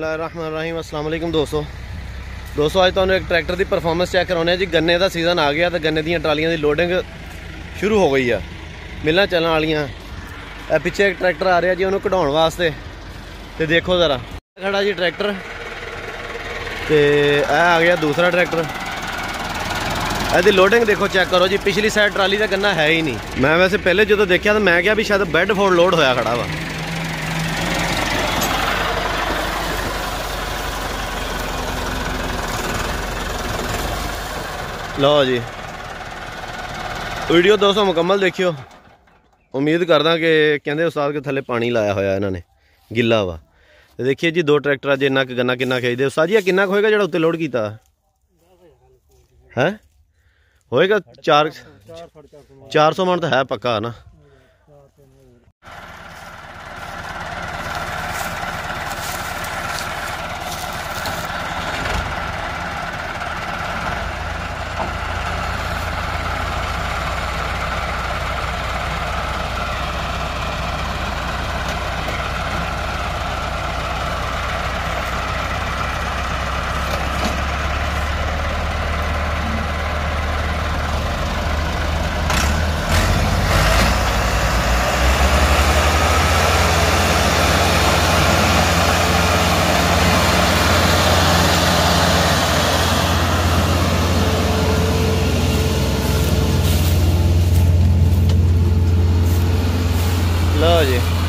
ਬਿਸਮਿਲ੍ਲਾਹਿਰਰਹਿਮਾਨਿਰਰਹੀਮ ਅਸਲਾਮ ਅਲੈਕੁਮ ਦੋਸਤੋ। ਦੋਸਤੋ, ਅੱਜ ਤੁਹਾਨੂੰ ਇੱਕ ਟਰੈਕਟਰ ਦੀ ਪਰਫਾਰਮੈਂਸ ਚੈੱਕ ਕਰਾਉਣੇ ਆ ਜੀ। ਗੰਨੇ ਦਾ ਸੀਜ਼ਨ ਆ ਗਿਆ ਤੇ ਗੰਨੇ ਦੀਆਂ ਟਰਾਲੀਆਂ ਦੀ ਲੋਡਿੰਗ ਸ਼ੁਰੂ ਹੋ ਗਈ ਆ। ਮਿਲਾਂ ਚੱਲਣ ਵਾਲੀਆਂ। ਇਹ ਪਿੱਛੇ ਇੱਕ ਟਰੈਕਟਰ ਆ ਰਿਹਾ ਜੀ, ਉਹਨੂੰ ਕਢਾਉਣ ਵਾਸਤੇ। ਤੇ ਦੇਖੋ ਜ਼ਰਾ। ਖੜਾ ਜੀ ਟਰੈਕਟਰ ਤੇ ਇਹ ਆ ਗਿਆ ਦੂਸਰਾ ਟਰੈਕਟਰ ਇਹਦੀ ਲੋਡਿੰਗ ਦੇਖੋ ਚੈੱਕ ਕਰੋ ਜੀ। ਪਿਛਲੀ ਸਾਈਡ ਟਰਾਲੀ ਦਾ ਗੰਨਾ ਹੈ ਹੀ ਨਹੀਂ। ਮੈਂ ਵੈਸੇ ਪਹਿਲੇ ਜਦੋਂ ਦੇਖਿਆ ਤਾਂ ਮੈਂ ਕਿਹਾ ਵੀ ਸ਼ਾਇਦ ਬੈੱਡ ਫੋਰ ਲੋਡ ਹੋਇਆ ਖੜਾ ਵਾ। ਲਓ ਜੀ। ਵੀਡੀਓ ਦੋਸਤੋ ਮੁਕੰਮਲ ਦੇਖਿਓ। ਉਮੀਦ ਕਰਦਾ ਕਿ ਕਹਿੰਦੇ ਉਸਤਾਦ ਕੇ ਥੱਲੇ ਪਾਣੀ ਲਾਇਆ ਹੋਇਆ ਇਹਨਾਂ ਨੇ, ਗਿੱਲਾ ਵਾ। ਤੇ ਦੇਖੀਏ ਜੀ ਦੋ ਟਰੈਕਟਰ ਅੱਜ ਇੰਨਾ ਕੁ ਗੰਨਾ ਕਿੰਨਾ ਖੇਚਦੇ। ਉਸਤਾਦ ਜੀ, ਇਹ ਕਿੰਨਾ ਕੁ ਹੋਏਗਾ ਜਿਹੜਾ ਉੱਤੇ ਲੋਡ ਕੀਤਾ? ਹੈ? ਹੋਏਗਾ 4 400 ਮਣ ਤਾਂ ਹੈ ਪੱਕਾ ਨਾ। 不行